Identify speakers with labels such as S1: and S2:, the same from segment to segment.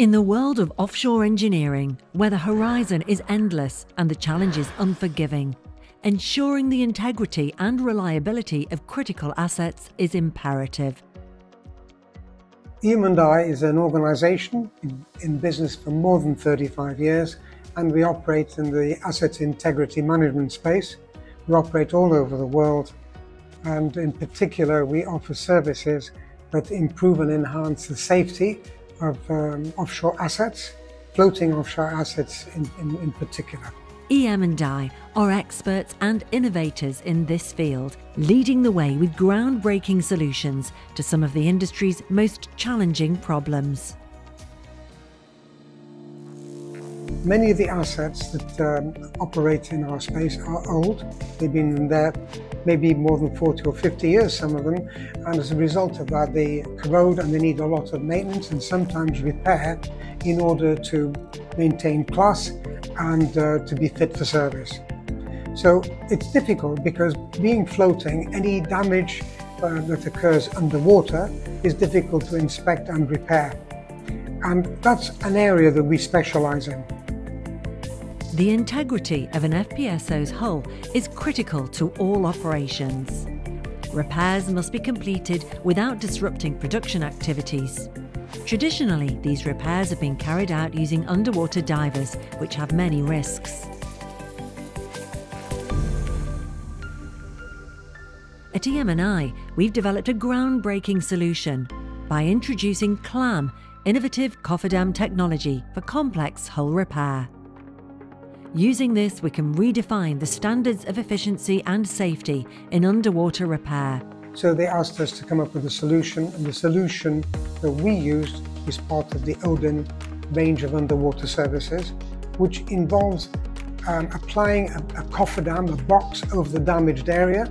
S1: In the world of offshore engineering, where the horizon is endless and the challenges unforgiving, ensuring the integrity and reliability of critical assets is imperative.
S2: EM&I is an organisation in, in, business for more than 35 years and we operate in the asset integrity management space. We operate all over the world and in particular we offer services that improve and enhance the safety of um, offshore assets, floating offshore assets in, in, in particular.
S1: EM&I are experts and innovators in this field, leading the way with groundbreaking solutions to some of the industry's most challenging problems.
S2: Many of the assets that um, operate in our space are old. They've been there maybe more than 40 or 50 years, some of them, and as a result of that, they corrode and they need a lot of maintenance and sometimes repair in order to maintain class and uh, to be fit for service. So it's difficult because being floating, any damage uh, that occurs underwater is difficult to inspect and repair. And that's an area that we specialize in.
S1: The integrity of an FPSO's hull is critical to all operations. Repairs must be completed without disrupting production activities. Traditionally, these repairs have been carried out using underwater divers, which have many risks. At EM&I, we've developed a groundbreaking solution by introducing CLAM, innovative cofferdam technology for complex hull repair. Using this, we can redefine the standards of efficiency and safety in underwater repair.
S2: So they asked us to come up with a solution, and the solution that we used is part of the Odin range of underwater services, which involves um, applying a, a cofferdam, a box, over the damaged area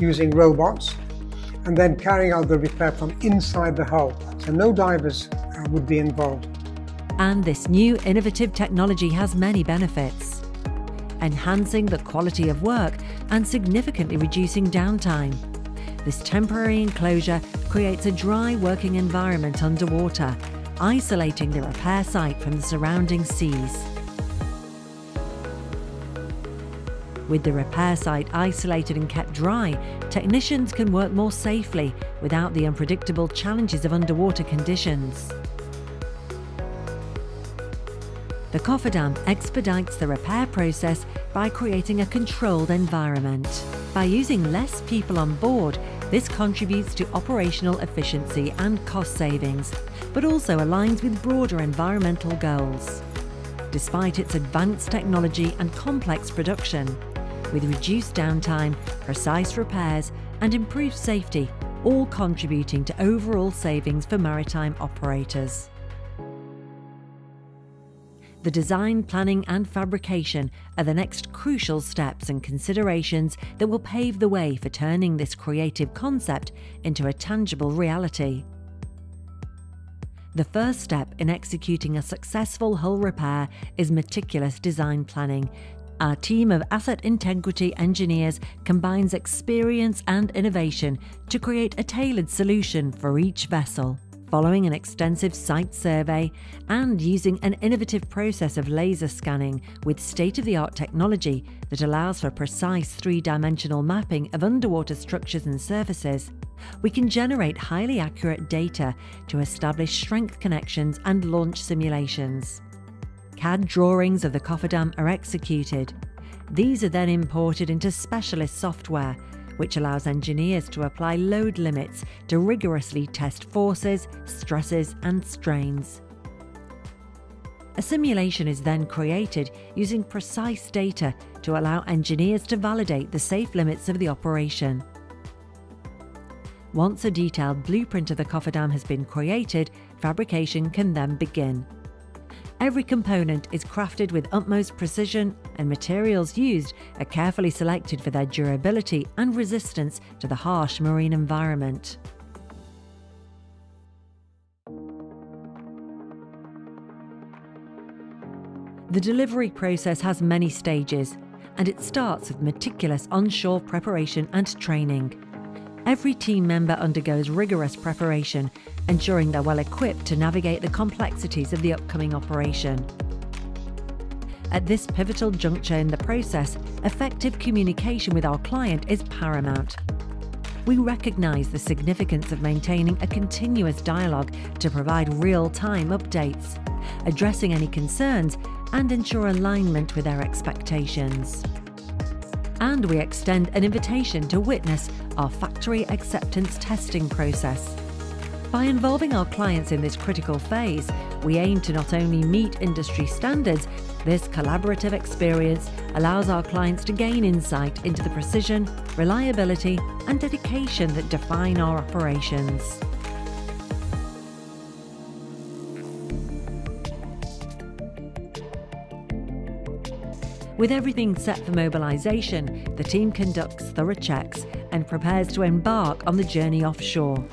S2: using robots, and then carrying out the repair from inside the hull. So no divers uh, would be involved.
S1: And this new innovative technology has many benefits enhancing the quality of work and significantly reducing downtime. This temporary enclosure creates a dry working environment underwater, isolating the repair site from the surrounding seas. With the repair site isolated and kept dry, technicians can work more safely without the unpredictable challenges of underwater conditions. The cofferdam expedites the repair process by creating a controlled environment. By using less people on board, this contributes to operational efficiency and cost savings, but also aligns with broader environmental goals. Despite its advanced technology and complex production, with reduced downtime, precise repairs, and improved safety, all contributing to overall savings for maritime operators. The design, planning, and fabrication are the next crucial steps and considerations that will pave the way for turning this creative concept into a tangible reality. The first step in executing a successful hull repair is meticulous design planning. Our team of asset integrity engineers combines experience and innovation to create a tailored solution for each vessel following an extensive site survey and using an innovative process of laser scanning with state of the art technology that allows for precise three dimensional mapping of underwater structures and surfaces, we can generate highly accurate data to establish strength connections and launch simulations. CAD drawings of the cofferdam are executed. These are then imported into specialist software which allows engineers to apply load limits to rigorously test forces, stresses, and strains. A simulation is then created using precise data to allow engineers to validate the safe limits of the operation. Once a detailed blueprint of the cofferdam has been created, fabrication can then begin. Every component is crafted with utmost precision and materials used are carefully selected for their durability and resistance to the harsh marine environment. The delivery process has many stages, and it starts with meticulous onshore preparation and training. Every team member undergoes rigorous preparation, ensuring they're well equipped to navigate the complexities of the upcoming operation. At this pivotal juncture in the process, effective communication with our client is paramount. We recognise the significance of maintaining a continuous dialogue to provide real time updates, addressing any concerns, and ensure alignment with their expectations. And we extend an invitation to witness our factory acceptance testing process. By involving our clients in this critical phase, we aim to not only meet industry standards, this collaborative experience allows our clients to gain insight into the precision, reliability, and dedication that define our operations. With everything set for mobilisation, the team conducts thorough checks and prepares to embark on the journey offshore.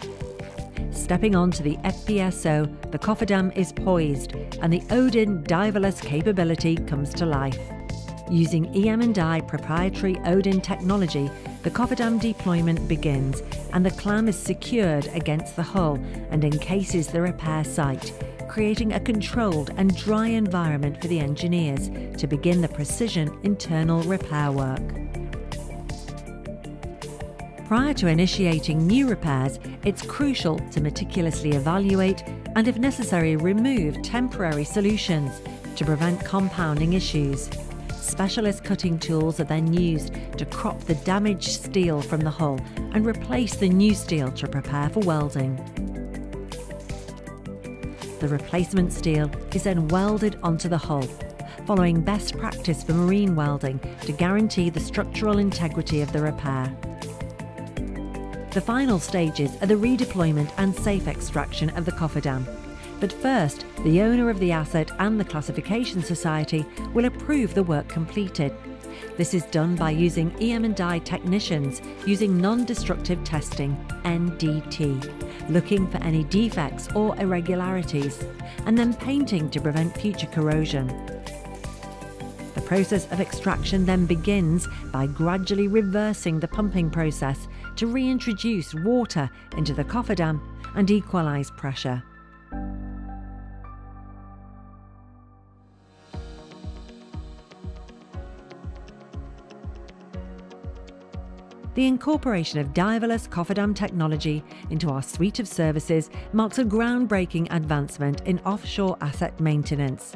S1: Stepping onto the FPSO, the cofferdam is poised and the Odin diverless capability comes to life. Using EM&I proprietary Odin technology, the cofferdam deployment begins and the clam is secured against the hull and encases the repair site, creating a controlled and dry environment for the engineers to begin the precision internal repair work. Prior to initiating new repairs, it's crucial to meticulously evaluate and, if necessary, remove temporary solutions to prevent compounding issues. Specialist cutting tools are then used to crop the damaged steel from the hull and replace the new steel to prepare for welding. The replacement steel is then welded onto the hull, following best practice for marine welding to guarantee the structural integrity of the repair. The final stages are the redeployment and safe extraction of the cofferdam. But first, the owner of the asset and the Classification Society will approve the work completed. This is done by using EM&I technicians using non-destructive testing NDT, looking for any defects or irregularities, and then painting to prevent future corrosion. The process of extraction then begins by gradually reversing the pumping process to reintroduce water into the cofferdam and equalise pressure. The incorporation of diverless cofferdam technology into our suite of services marks a groundbreaking advancement in offshore asset maintenance.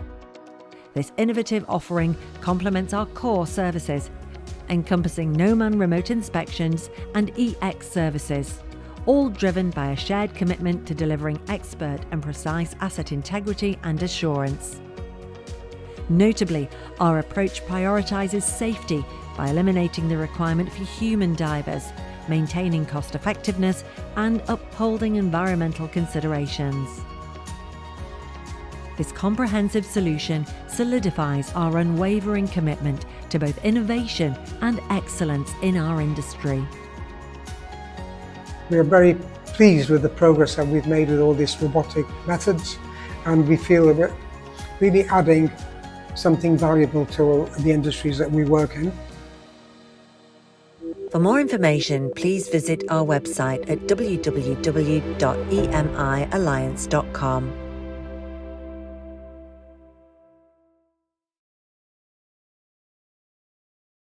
S1: This innovative offering complements our core services encompassing no-man remote inspections and EX services, all driven by a shared commitment to delivering expert and precise asset integrity and assurance. Notably, our approach prioritises safety by eliminating the requirement for human divers, maintaining cost effectiveness, and upholding environmental considerations. This comprehensive solution solidifies our unwavering commitment to both innovation and excellence in our industry.
S2: We are very pleased with the progress that we've made with all these robotic methods and we feel that we're really adding something valuable to the industries that we work in.
S1: For more information, please visit our website at www.emialliance.com.